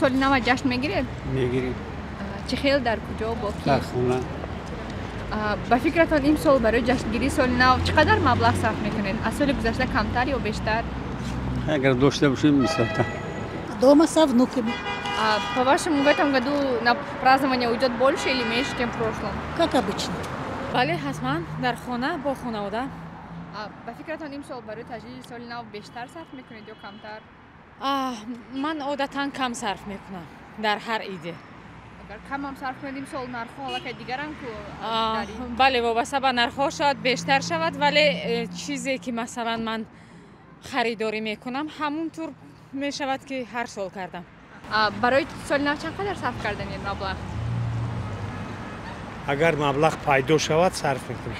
соли нава ҷашн мегиред? Мегирем. Чӣ хел дар куҷо бо ки? Дар хона ба фикратон имсол барои ҷашнгирии соли нав чӣ қадар маблағ сарф мекунед? Аз соли гузашта камтар ё бештар? Агар дошта бошем мисота дома са внуками по вашему в этом году на празднование уйдет больше или меньше чем в прошлом? Как обычно. Бале ҳатман дар хона бо хонавода. Ба фикратон имсол барои таҷлили соли нав бештар сарф мекунед ё камтар ман одатан кам сарф мекунам дар ҳар иде. Агар камам сарф кунед имсол нархҳо аллакай дигарам ку бале вобаста ба нархҳо шояд бештар шавад вале э, чизе ки масалан ман харидорӣ мекунам ҳамун тур мешавад ки ҳар сол кардам. Барои соли нав чанд қадар сарф карданед маблағ? Агар маблағ пайдо шавад сарф мекунам.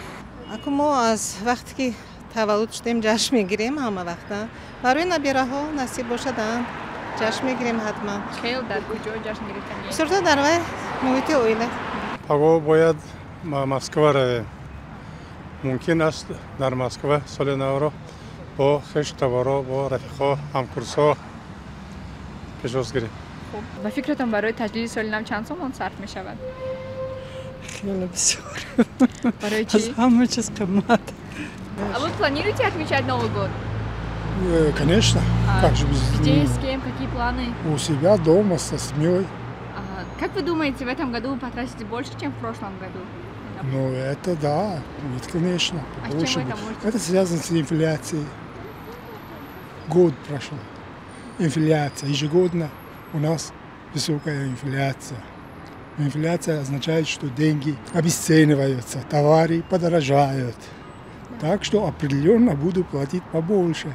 Аку мо аз вақте ки таваллуд шудем ҷашн мегирем ҳама вақта барои набираҳо насиб бошаданд ҷашн мегирем ҳатман хел дар куҷо ҷашн гирифтани бисёртар дар вай муҳити оила паго бояд ба москва равем мумкин аст дар москва соли навро бо хештаворо бо рафиқҳо ҳамкурсҳо пешос гирем. Ба фикратон барои таҷлили соли нав чанд сомон сарф мешавад? Хеле бисёр. Барои аз ҳама чиз қимат. А вы планируете отмечать новый год конечно. А, Как же без Где, с кем, какие планы? У себя дома, со семьей. А, Как вы думаете, в этом году вы потратите больше, чем в прошлом году? Ну, это да, нет, конечно. А с чем это может Это связано с инфляцией. Год прошел. Инфляция. Ежегодно у нас высокая инфляция. Инфляция означает, что деньги обесцениваются, товары подорожают. Так что определенно буду платить побольше.